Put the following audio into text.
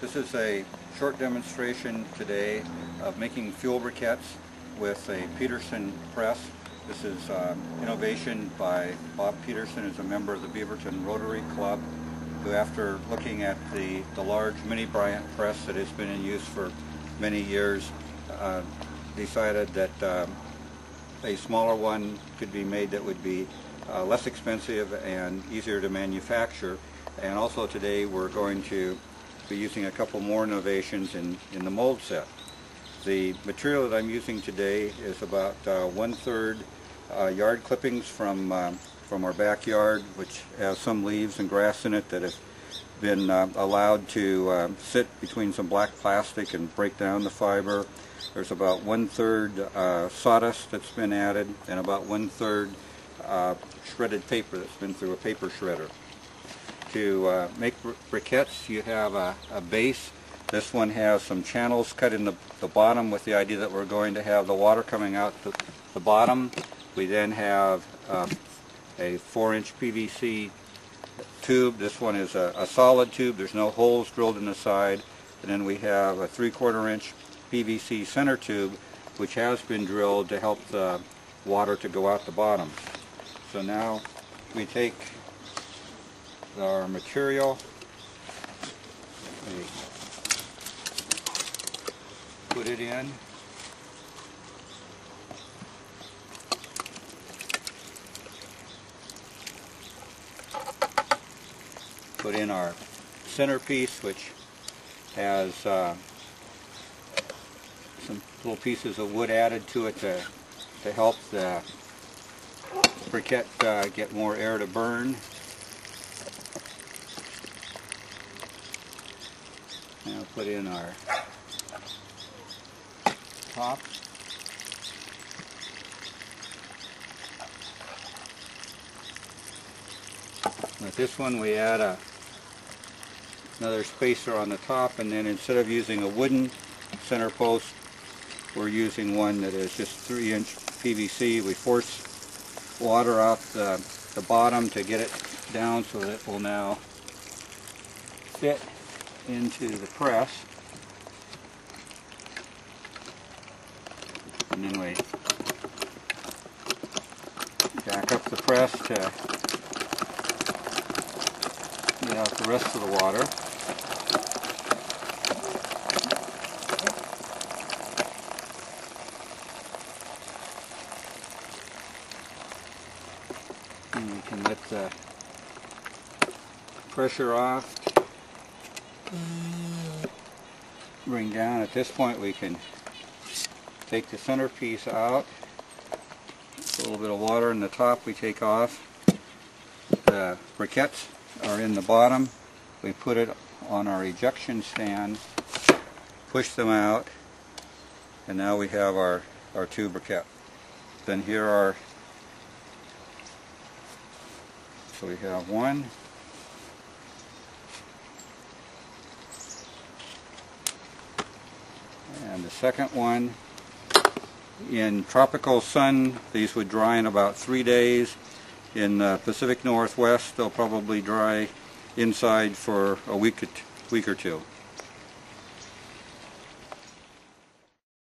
This is a short demonstration today of making fuel briquettes with a Peterson press. This is um, innovation by Bob Peterson, who's a member of the Beaverton Rotary Club, who after looking at the, the large mini Bryant press that has been in use for many years, uh, decided that um, a smaller one could be made that would be uh, less expensive and easier to manufacture. And also today we're going to be using a couple more innovations in, in the mold set. The material that I'm using today is about uh, one-third uh, yard clippings from, um, from our backyard, which has some leaves and grass in it that have been uh, allowed to uh, sit between some black plastic and break down the fiber. There's about one-third uh, sawdust that's been added and about one-third uh, shredded paper that's been through a paper shredder. To uh, make br briquettes, you have a, a, base. This one has some channels cut in the, the, bottom with the idea that we're going to have the water coming out the, the bottom. We then have um, a 4-inch PVC tube. This one is a, a, solid tube. There's no holes drilled in the side. And then we have a 3 quarter inch PVC center tube which has been drilled to help the water to go out the bottom. So now we take our material. We put it in. Put in our centerpiece which has uh, some little pieces of wood added to it to, to help the briquette uh, get more air to burn. Now put in our top. With this one we add a, another spacer on the top and then instead of using a wooden center post we're using one that is just 3 inch PVC. We force water off the, the bottom to get it down so that it will now fit into the press. And then we jack up the press to get out the rest of the water. And we can let the pressure off bring down. At this point we can take the centerpiece out. A little bit of water in the top we take off. The briquettes are in the bottom. We put it on our ejection stand, push them out, and now we have our, our two briquette. Then here are, so we have one, And the second one, in tropical sun, these would dry in about three days. In the Pacific Northwest, they'll probably dry inside for a week, week or two.